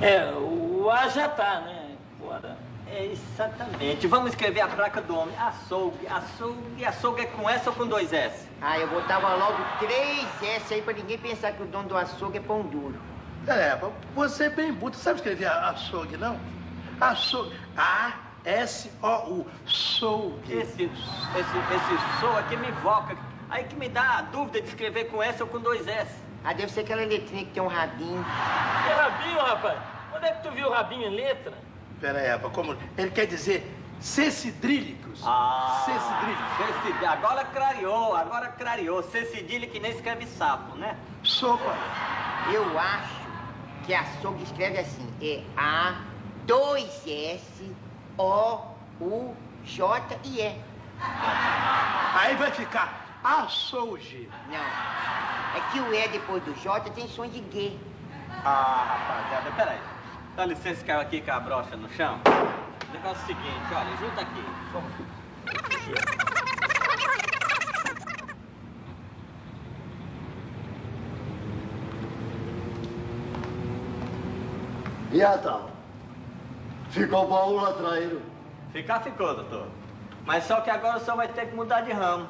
É, o A já tá, né? Agora. É, exatamente. Vamos escrever a placa do homem. Açougue, açougue, açougue é com S ou com dois S? Ah, eu botava logo três S aí pra ninguém pensar que o dono do açougue é pão duro. É, você é bem bruto. Sabe escrever açougue, não? Açougue. A-S-O-U. Sougue. Esse, esse, esse sou aqui me invoca. Aí que me dá a dúvida de escrever com S ou com dois S. Ah, deve ser aquela letrinha que tem um rabinho. Rapaz? Onde é que tu viu o rabinho em letra? Pera aí, rapaz, como... Ele quer dizer cecidrílicos. Ah, Cecidrílicos. cecid- Agora clareou, agora clareou. Cecedilha que nem escreve sapo, né? Sopa. Eu acho que açougue escreve assim. É A, dois S, O, U, J e E. Aí vai ficar açouge. Não. É que o E depois do J tem som de G. Ah, rapaziada, peraí. Dá licença que eu aqui com a brocha no chão. O negócio é o seguinte, olha, junta aqui. E a tal? Ficou bom o latraíro? Ficar ficou, doutor. Mas só que agora o senhor vai ter que mudar de ramo.